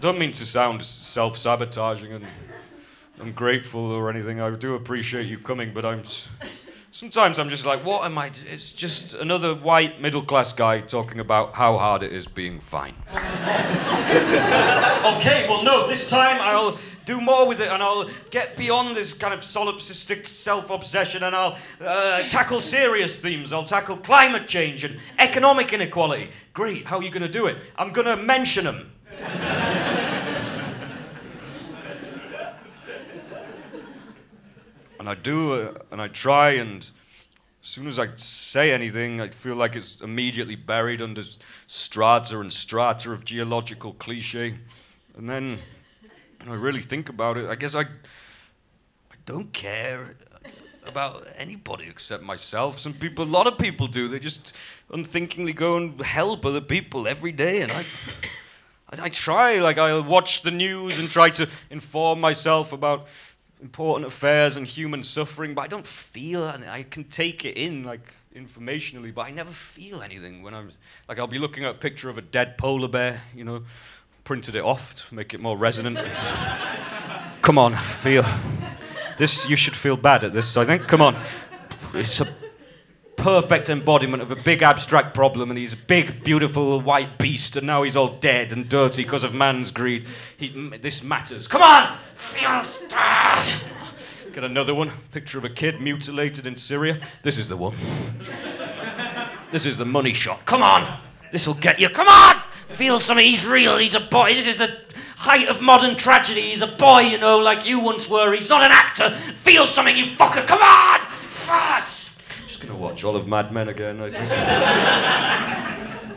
don't mean to sound self-sabotaging and ungrateful or anything. I do appreciate you coming, but I'm. Sometimes I'm just like, what am I? It's just another white middle class guy talking about how hard it is being fine. okay, well, no, this time I'll do more with it and I'll get beyond this kind of solipsistic self obsession and I'll uh, tackle serious themes. I'll tackle climate change and economic inequality. Great, how are you going to do it? I'm going to mention them. And I do, uh, and I try, and as soon as I say anything, I feel like it's immediately buried under strata and strata of geological cliche. And then I really think about it, I guess I, I don't care about anybody except myself. Some people, a lot of people do. They just unthinkingly go and help other people every day, and I. I, I try, like, I'll watch the news and try to inform myself about important affairs and human suffering, but I don't feel, I can take it in, like, informationally, but I never feel anything when I'm, like, I'll be looking at a picture of a dead polar bear, you know, printed it off to make it more resonant. Come on, feel. This, you should feel bad at this, I think. Come on. It's a perfect embodiment of a big abstract problem, and he's a big, beautiful white beast, and now he's all dead and dirty because of man's greed. He, this matters. Come on! Feel stars! Get another one. Picture of a kid mutilated in Syria. This is the one. This is the money shot. Come on! This'll get you. Come on! Feel something. He's real. He's a boy. This is the height of modern tragedy. He's a boy, you know, like you once were. He's not an actor. Feel something, you fucker. Come on! Fast! Just gonna watch all of Mad Men again, I think.